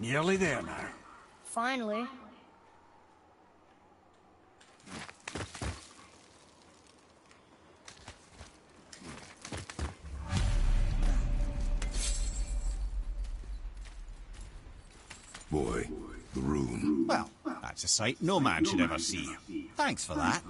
nearly there now. Finally. Boy, the room. Well, that's a sight no man should ever see. Thanks for that.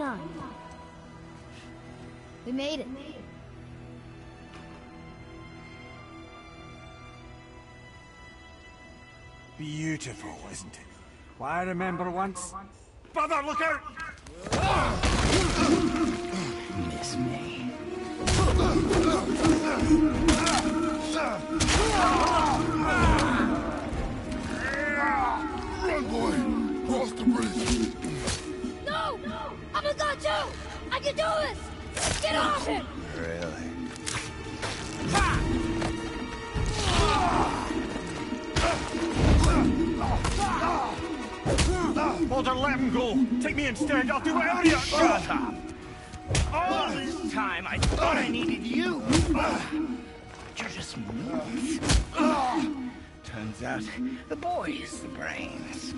Yonai. We made it. Beautiful, isn't it? Why, I remember once... Brother, look out! Miss me. Too! I can do this! Get off him! Really? Walter, let him go! Take me instead, I'll do whatever you... Shut up! All this time I thought I needed you. But you're just meat. Turns out the boy is the brains.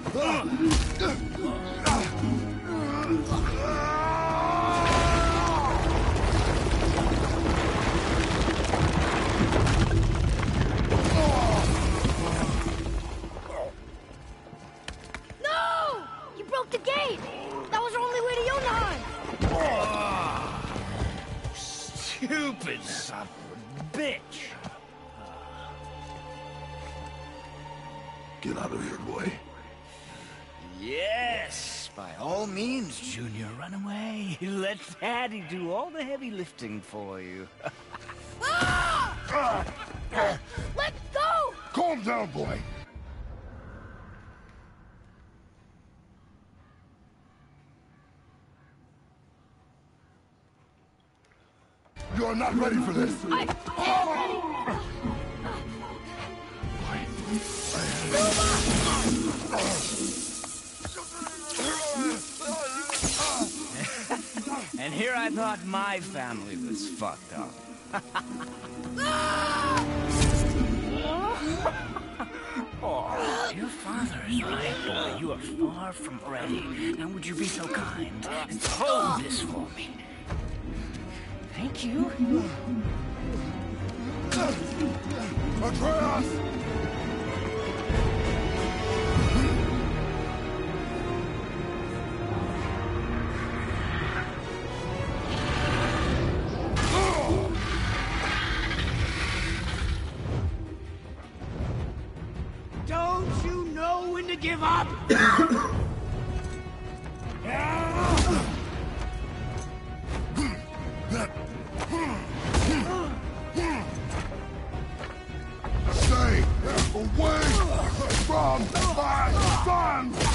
Stupid son of a bitch. Get out of here, boy. Yes, by all means, Junior, run away. Let Daddy do all the heavy lifting for you. Ah! Let go! Calm down, boy. Not ready for this. I am ready! And here I thought my family was fucked up. oh, your father is right, boy. You are far from ready. Now would you be so kind and hold this for me? Thank you. Atreus! Don't you know when to give up? Ah! Stay away from my son!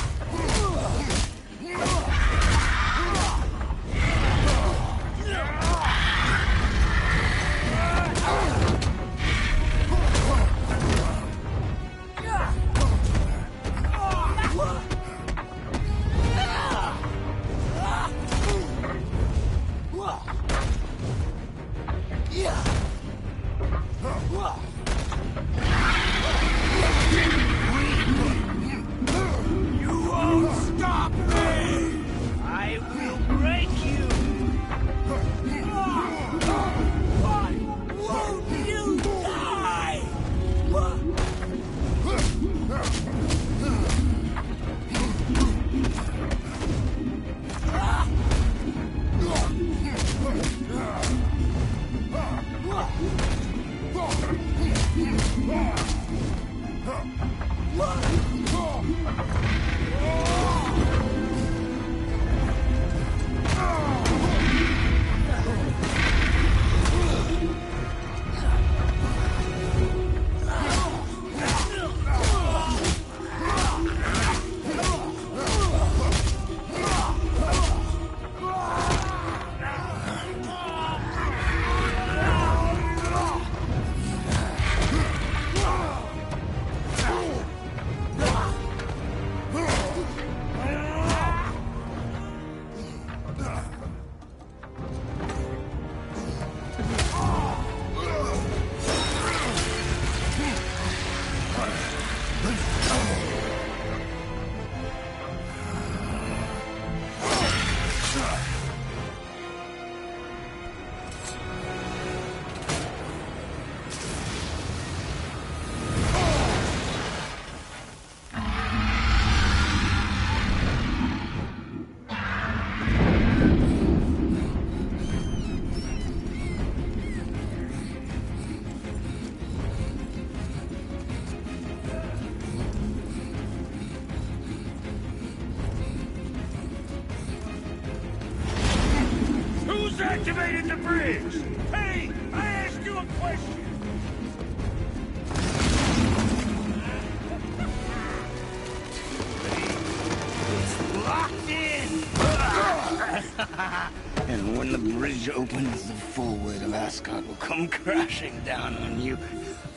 and when the bridge opens, the full weight of Asgard will come crashing down on you.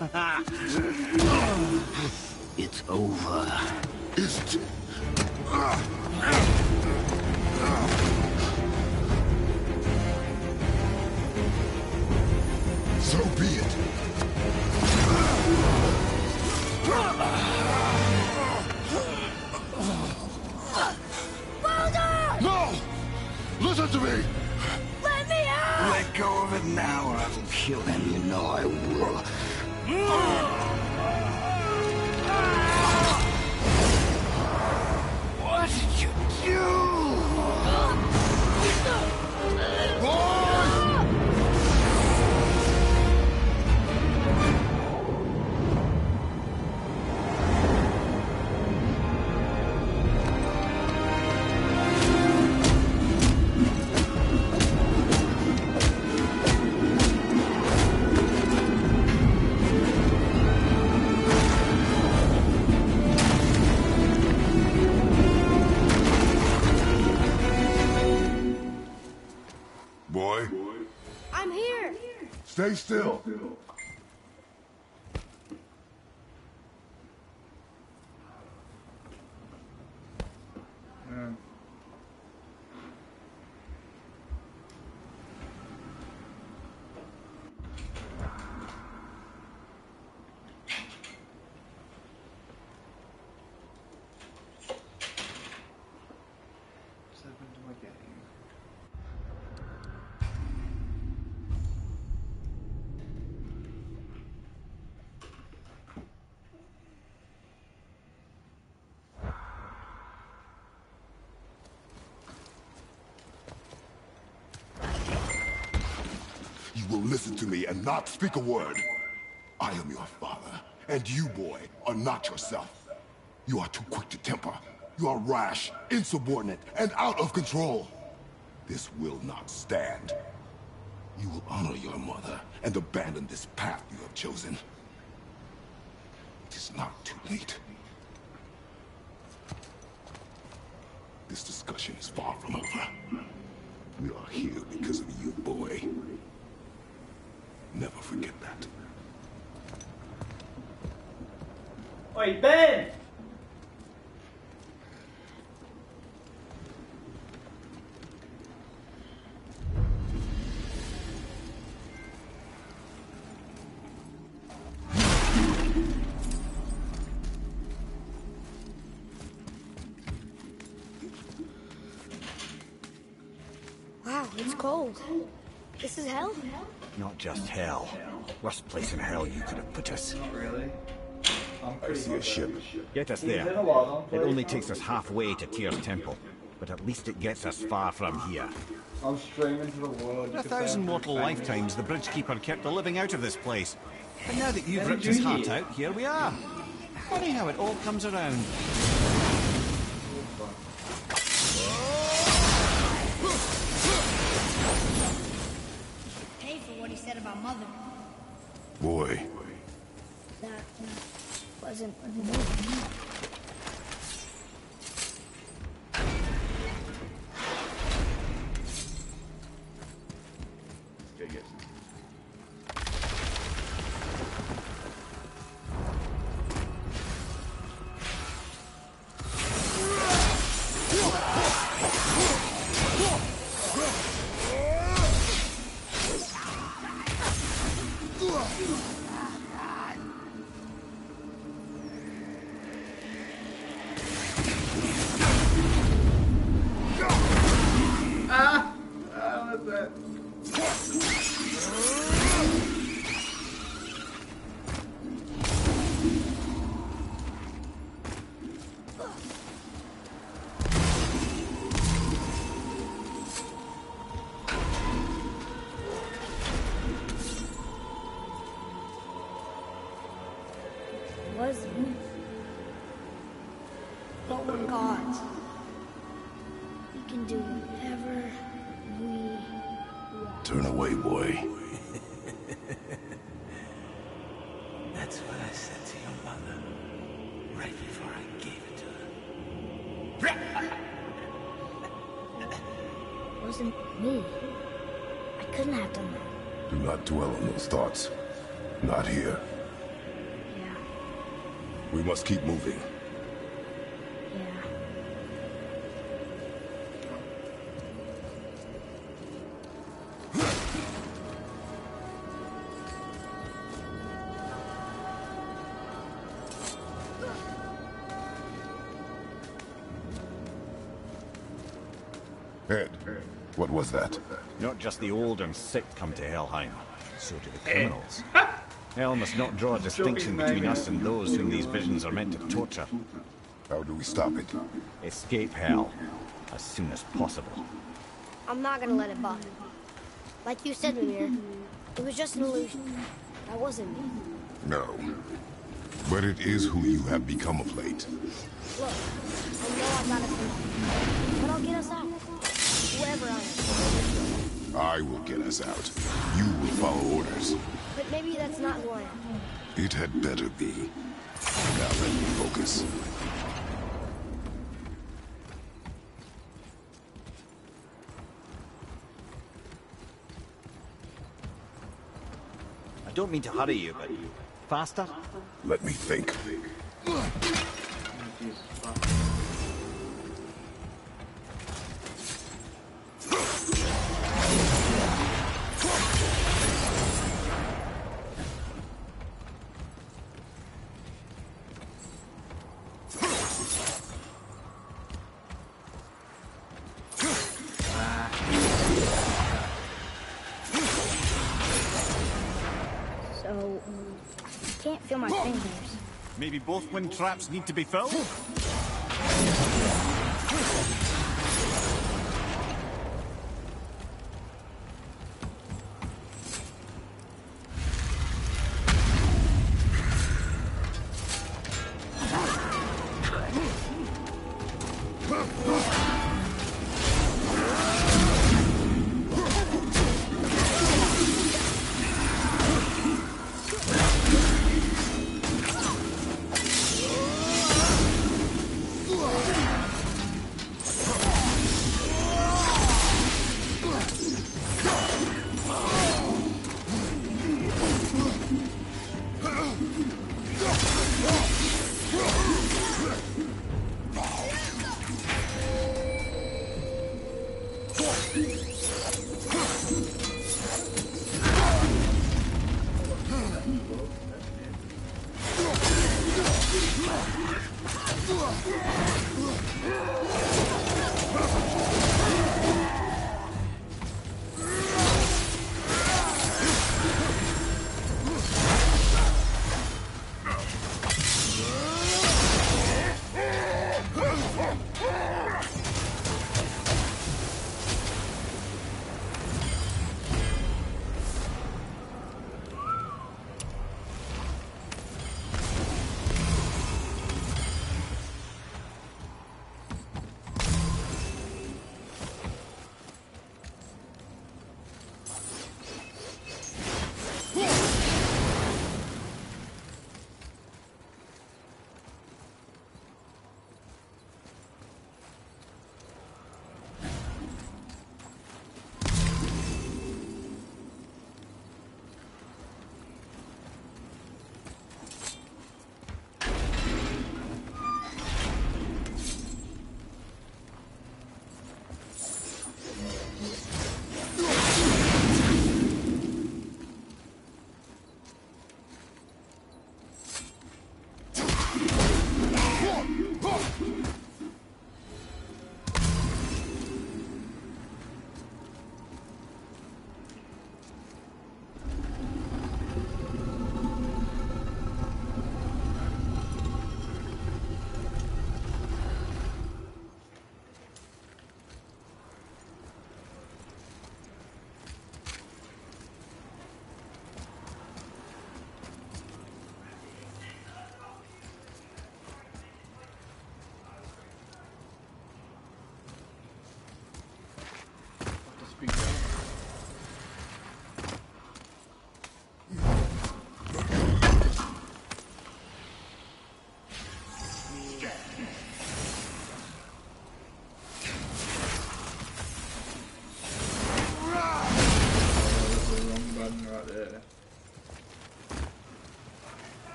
it's over. So be it. Listen to me! Let me out! Let go of it now, or I will kill him. You know I will. What did you do? I'm here! stay still. Step not speak a word. I am your father, and you, boy, are not yourself. You are too quick to temper. You are rash, insubordinate, and out of control. This will not stand. You will honor your mother and abandon this path you have chosen. It is not too late. This discussion is far from over. We are here because of you, boy. Never forget that. Oi, Ben! Wow, it's cold. This is hell? Not just hell. Worst place in hell you could have put us. Not Really? I'm I see a ship. Get us there. been a while, It only takes us halfway to Tyr's temple, but at least it gets us far from here. I'm streaming to the world. For a thousand mortal lifetimes, the Bridgekeeper kept the living out of this place. But now that you've ripped his heart out, here we are. Funny how it all comes around. Wasn't. I couldn't have done that. Do not dwell on those thoughts. Not here. Yeah, We must keep moving. yeah. Ed, what was that? Not just the old and sick come to Helheim, so do the criminals. Hell must not draw a distinction between us and those whom these visions are meant to torture. How do we stop it? Escape hell as soon as possible. I'm not gonna let it bother me. Like you said, Mimir, it was just an illusion. That wasn't me. No. But it is who you have become of late. Look, I know I gotta come but I'll get us out. Whoever I am. I will get us out. You will follow orders. But maybe that's not who I am. It had better be. Now let me focus. I don't mean to hurry you, but faster? Let me think. So, I can't feel my fingers. Maybe both wind traps need to be filled?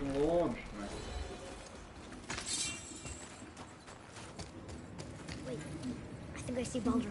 getting launched, mate. Wait, I think I see Baldur.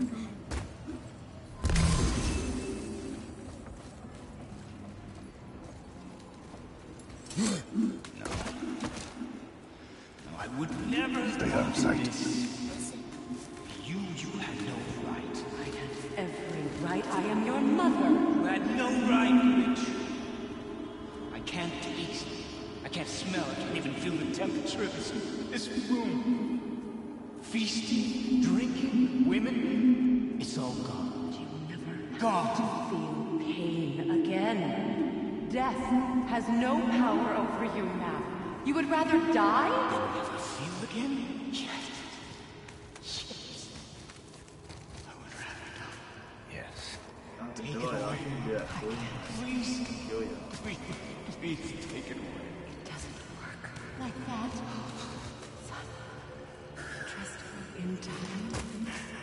No power over you now. You would rather die? Never feel again? Yes. Yes. I would rather die. Yes. Take it away. Yeah, boy. Please. Kill you. Please. Please take it away. It doesn't work like that. Son, trust me in time.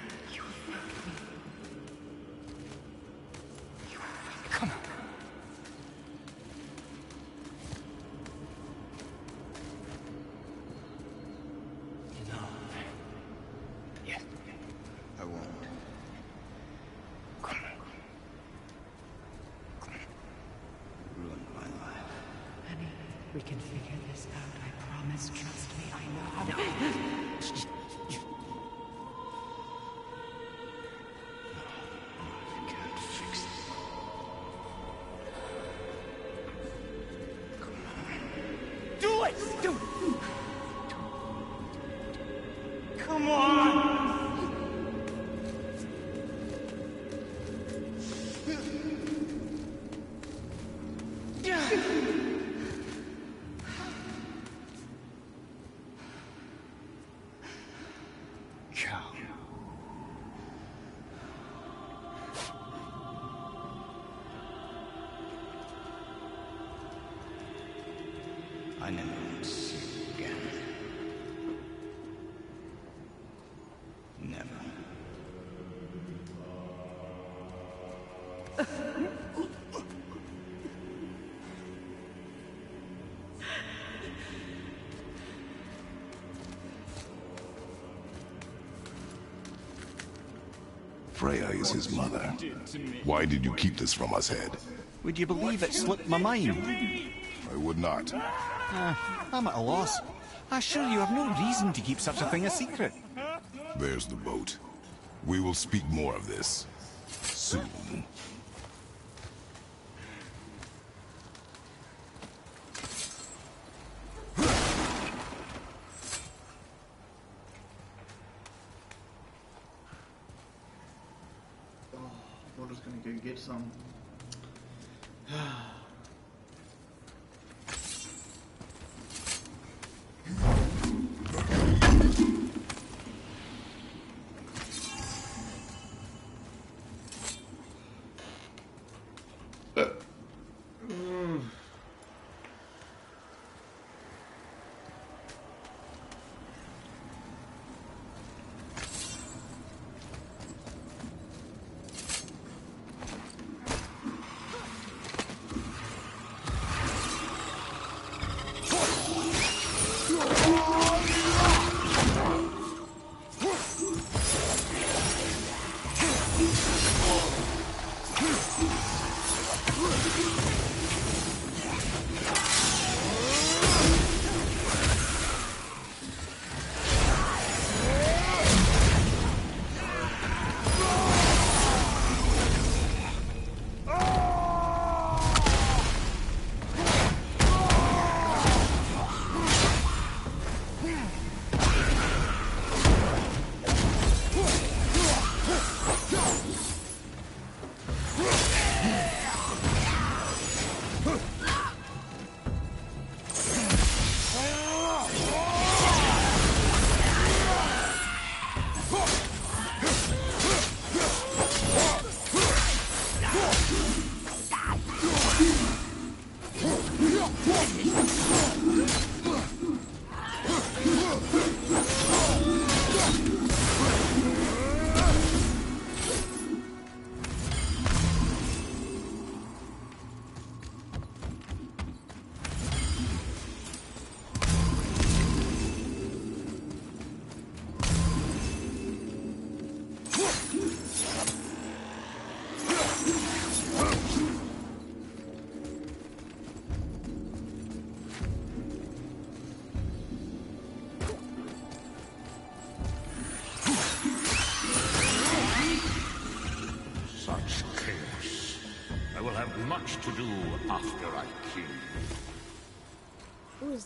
I never see you again. Never. Freya is his mother. Why did you keep this from us, Head? Would you believe it slipped my mind? I would not. Ah, I'm at a loss. I assure you I've no reason to keep such a thing a secret. There's the boat. We will speak more of this. Soon.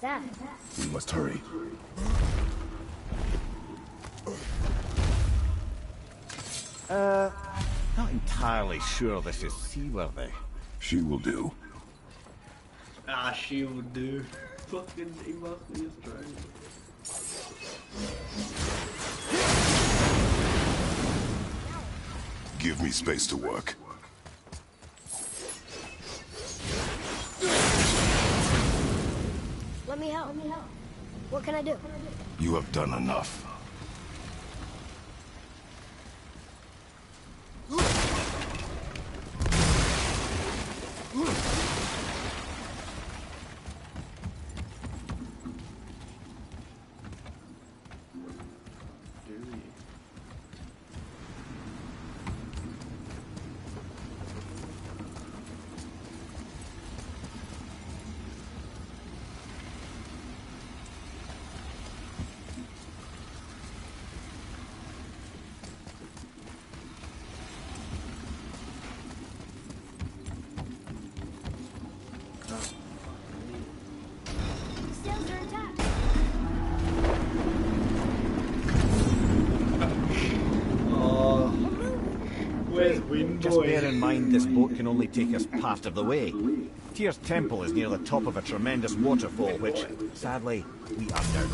That? We must hurry. Uh, not entirely sure this is seaworthy. She will do. Ah, she will do. Fucking he must be Australian. Give me space to work. What can I do? You have done enough. Just Windboy? bear in mind this boat can only take us part of the way. Tyr's temple is near the top of a tremendous waterfall, which, sadly, we are down.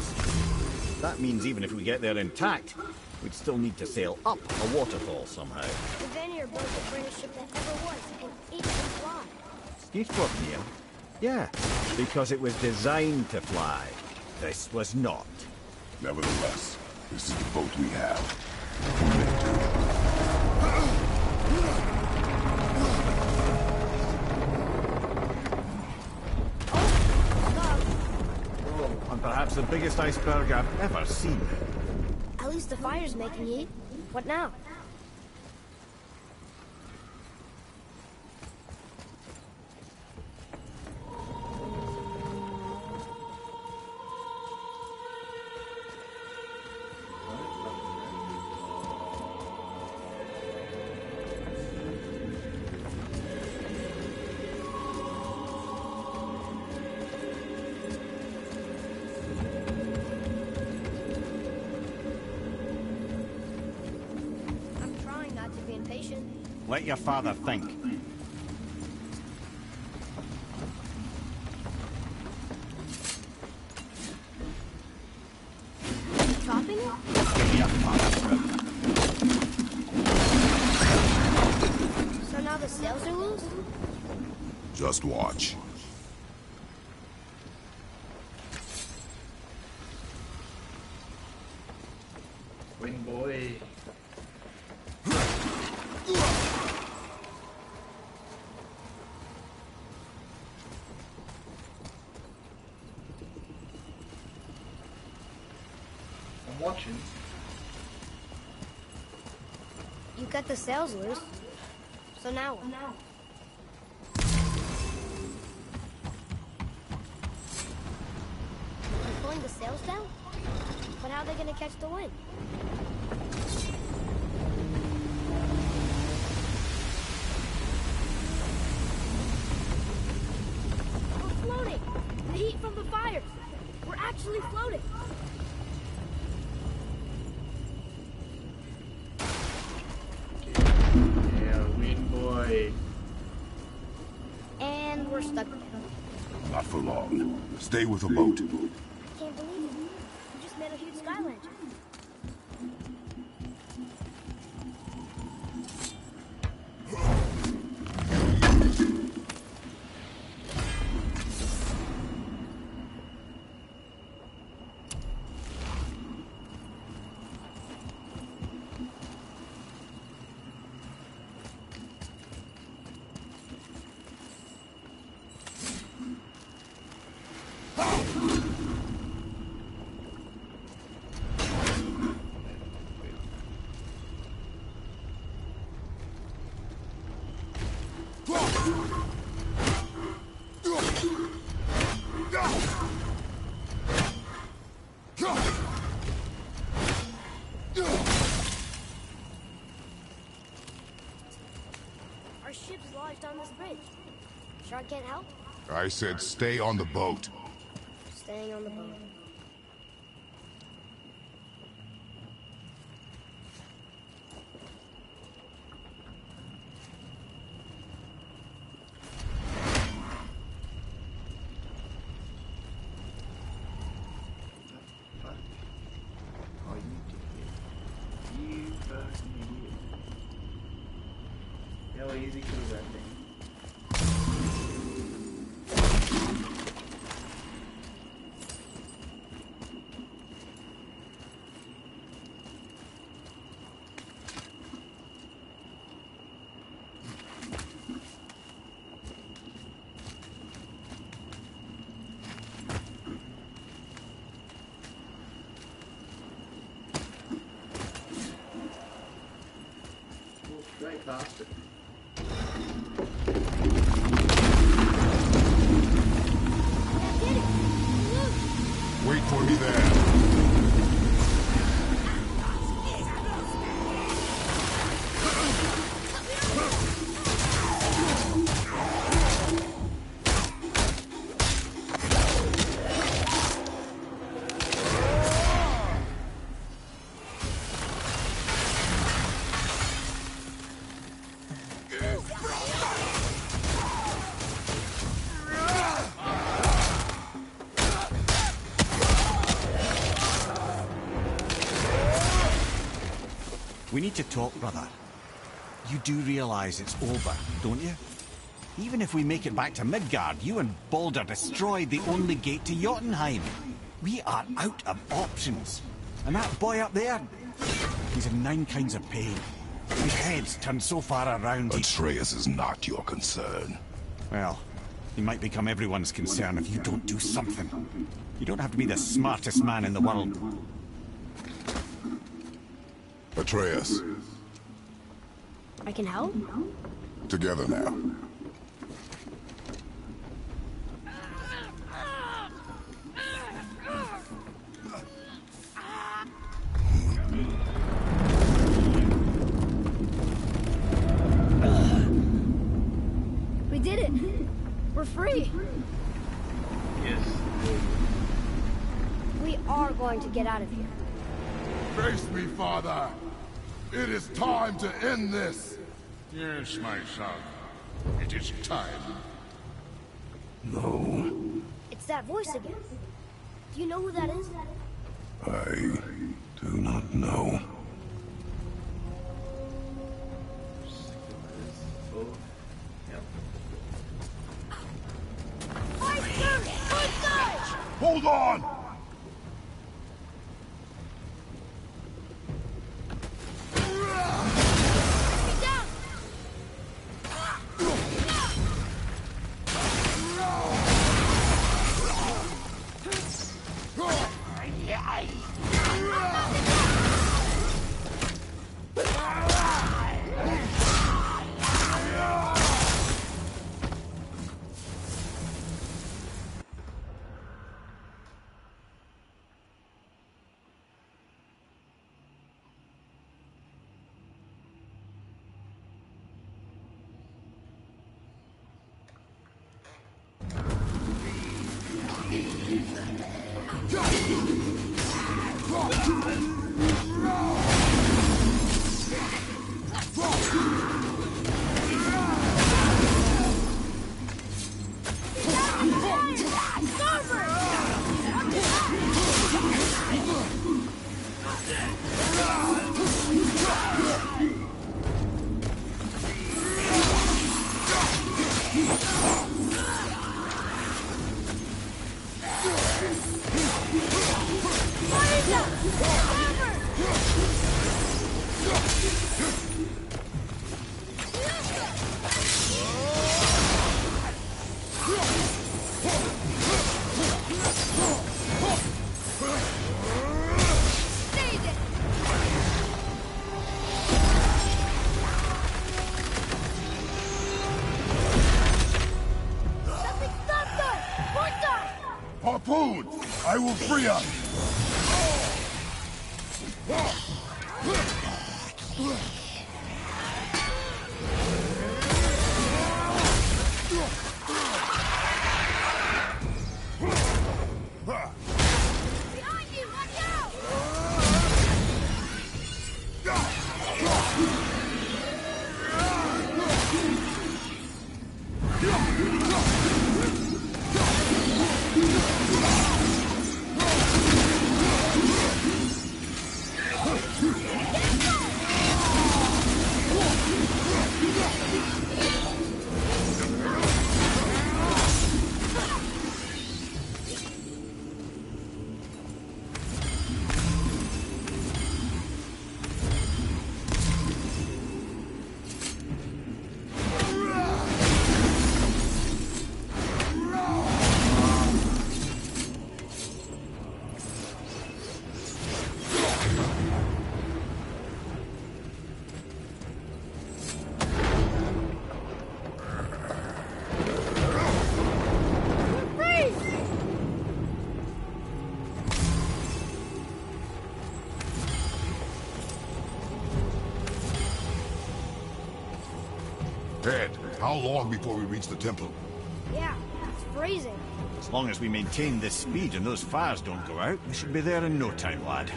That means even if we get there intact, we'd still need to sail up a waterfall somehow. The Vanir built the greatest ship that ever was, and it can fly. Skidbladnir? Yeah, because it was designed to fly. This was not. Nevertheless, this is the boat we have. The biggest iceberg I've ever seen. At least the fire's making heat. What now? Let your father think. Chopping it? So now the sails are loose? Just watch. Windboy. I'm watching. You the sails loose. So now what? They're pulling the sails down? But how are they gonna catch the wind? We're floating! The heat from the fires! We're actually floating! Stay with the boat. Our ship's lodged on this bridge. Sure I can't help? I said stay on the boat. Staying on the boat. Fuck. Oh, you dickhead. You fucking idiot. How easy kills that thing? Walk to talk, brother. You do realize it's over, don't you? Even if we make it back to Midgard, you and Baldur destroyed the only gate to Jotunheim. We are out of options. And that boy up there, he's in nine kinds of pain. His head's turned so far around. Atreus is not your concern. Well, he might become everyone's concern if you don't do something. You don't have to be the smartest man in the world. Atreus, I can help? together now. We did it! We're free! Yes. We are going to get out of here. Face me, father. It is time to end this. Yes, my son. It is time. No, It's that voice again. Do you know who that is? I do not know. Yep. Fight first! Fight guys! Hold on! Long before we reach the temple? Yeah, it's freezing. As long as we maintain this speed and those fires don't go out, we should be there in no time, lad.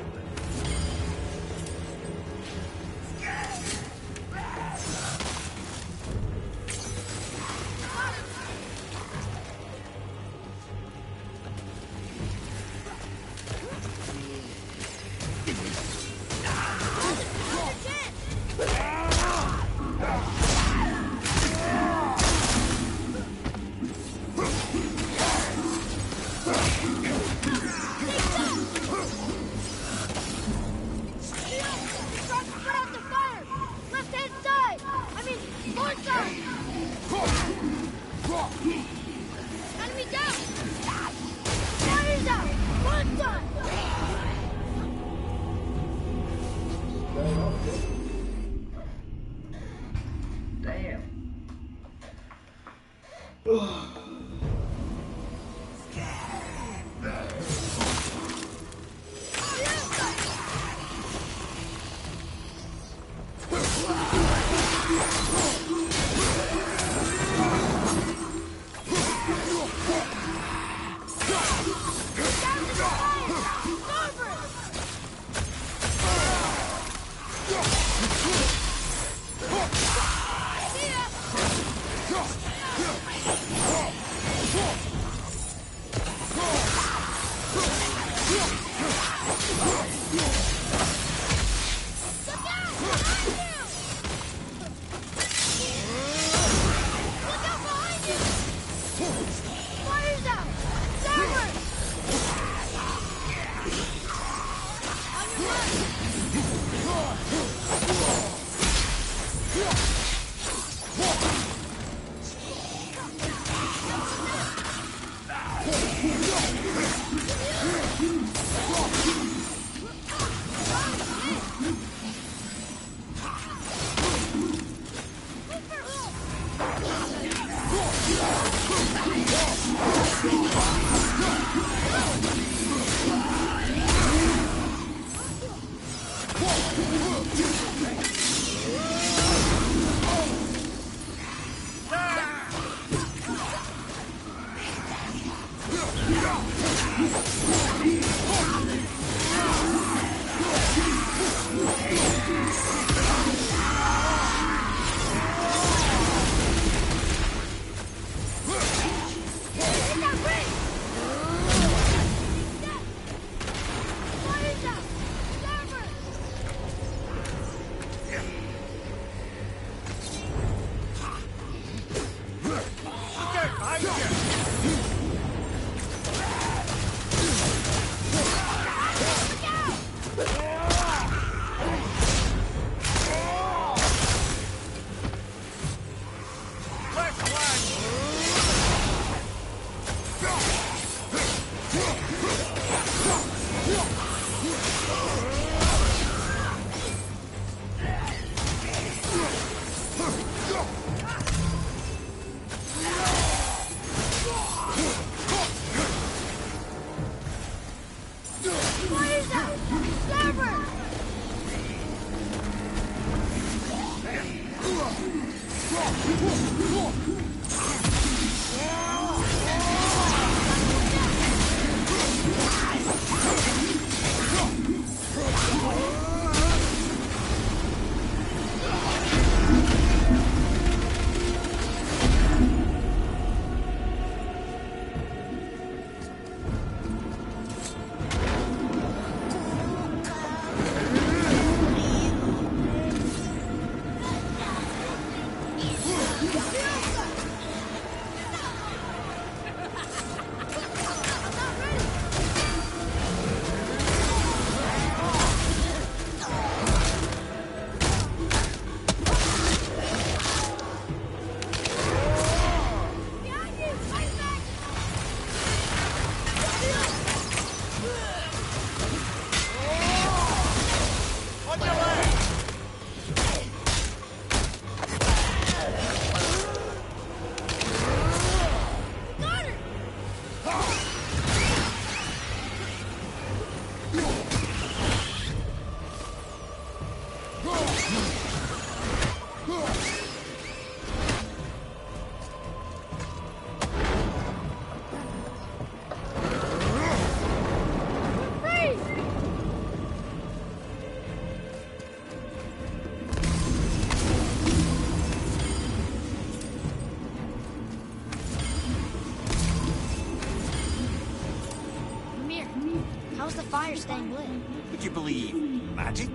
staying lit. Would you believe magic?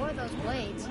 Or those blades.